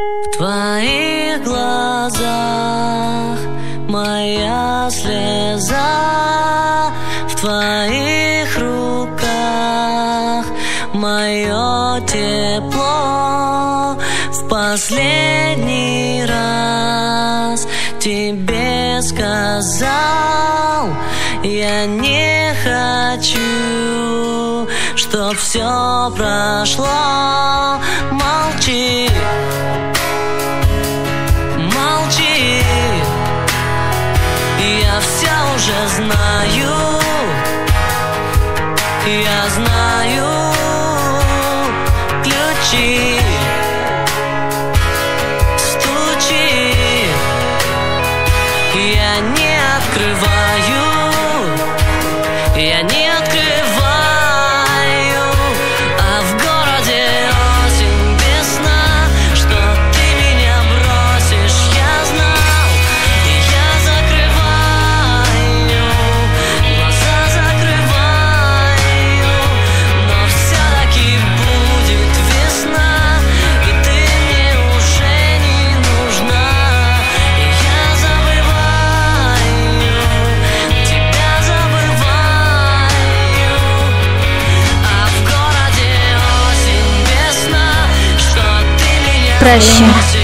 В твоих глазах моя слеза, в твоих руках мое тепло. В последний раз тебе сказал, я не хочу, все прошло. Молчи. Я все уже знаю. Я знаю ключи. Стучи. Я не открываю Прощай.